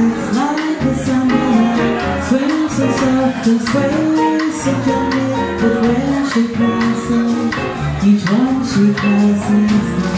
like a summer Swims so soft and sways so gently But when she passes Each one she passes